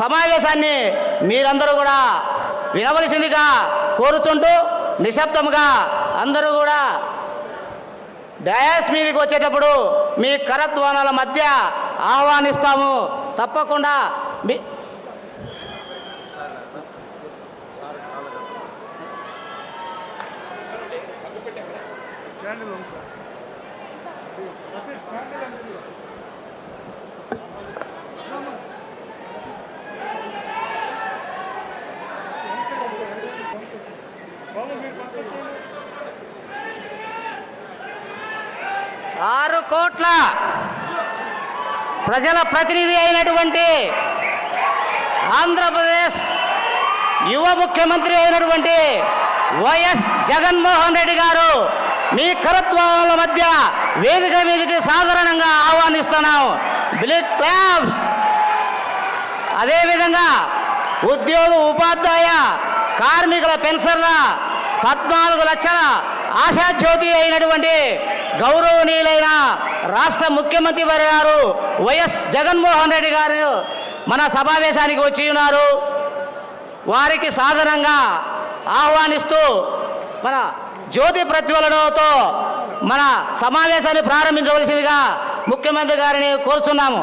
సమావేశాన్ని మీరందరూ కూడా వినవలసిందిగా కోరుతుంటూ నిశ్శబ్దముగా అందరూ కూడా డయాస్ మీదకి వచ్చేటప్పుడు మీ కరత్వానాల మధ్య ఆహ్వానిస్తాము. తప్పకుండా మీ ఆరు కోట్ల ప్రజల ప్రతినిధి అయినటువంటి ఆంధ్రప్రదేశ్ యువ ముఖ్యమంత్రి అయినటువంటి వైఎస్ జగన్మోహన్ రెడ్డి గారు మీ కరత్వాల మధ్య వేదిక మీదకి సాధారణంగా ఆహ్వానిస్తున్నాం. బ్లిక్ క్లాబ్స్ అదేవిధంగా ఉద్యోగ ఉపాధ్యాయ కార్మికుల పెన్షన్ల పద్నాలుగు లక్షల ఆశాజ్యోతి అయినటువంటి గౌరవనీయులైన రాష్ట్ర ముఖ్యమంత్రి వారి గారు వైఎస్ జగన్మోహన్ రెడ్డి గారు మన సమావేశానికి వచ్చి ఉన్నారు. వారికి సాధారణంగా ఆహ్వానిస్తూ మన జ్యోతి ప్రజ్వలనతో మన సమావేశాన్ని ప్రారంభించవలసిందిగా ముఖ్యమంత్రి గారిని కోరుతున్నాము